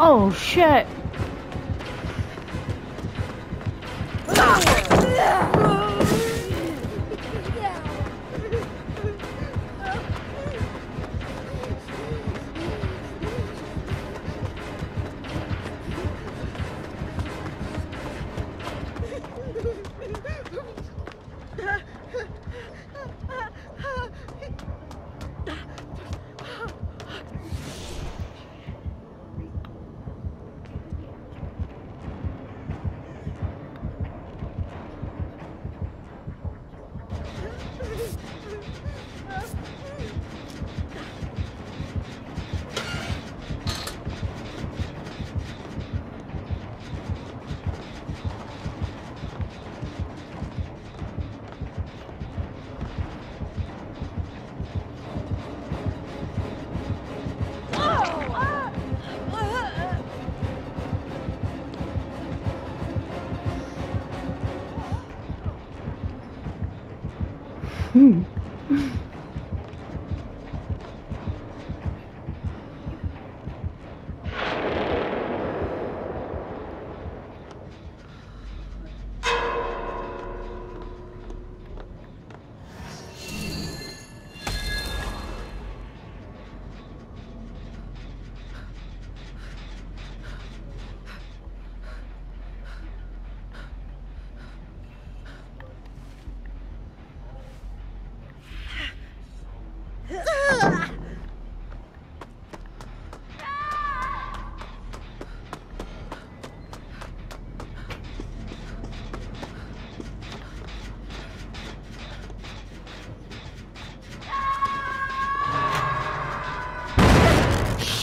Oh shit! Hmm.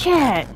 Shit!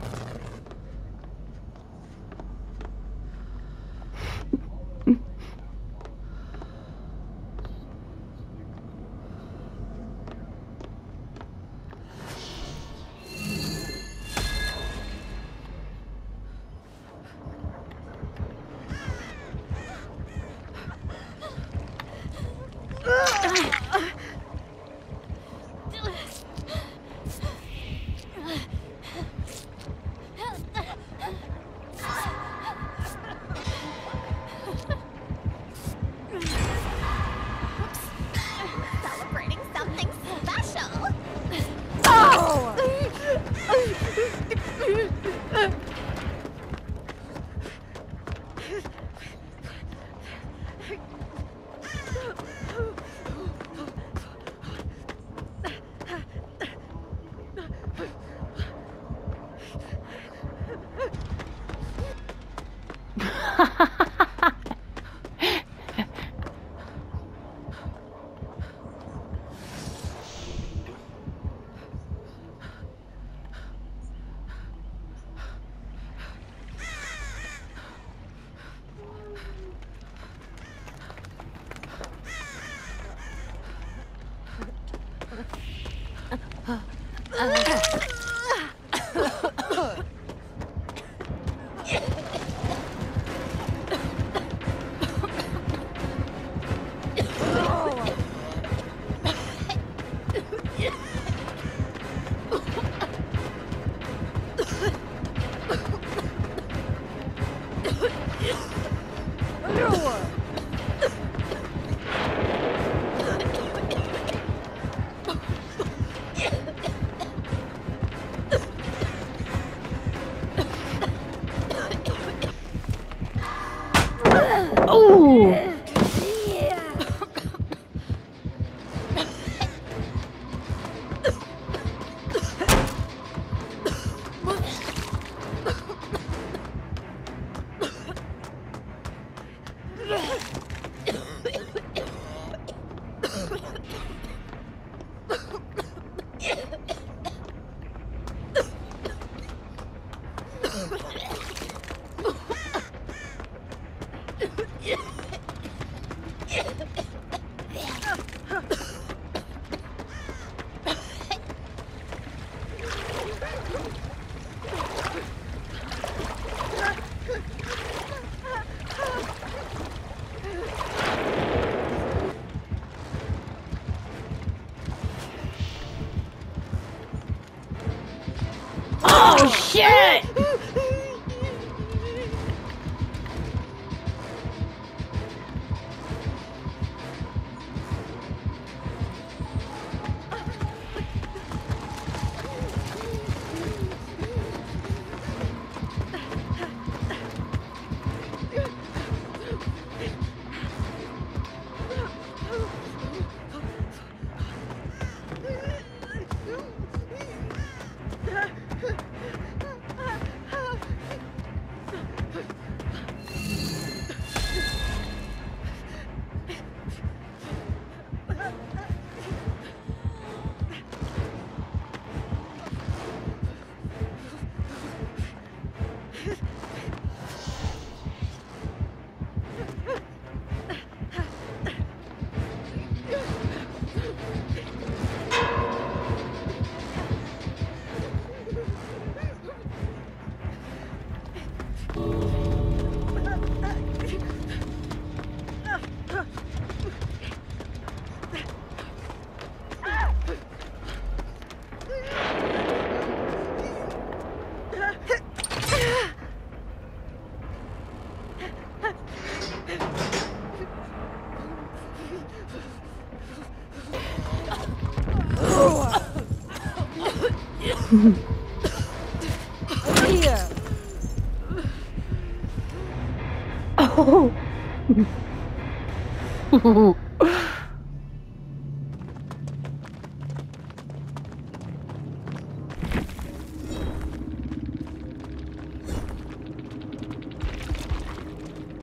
Ooh! Shit! Oh.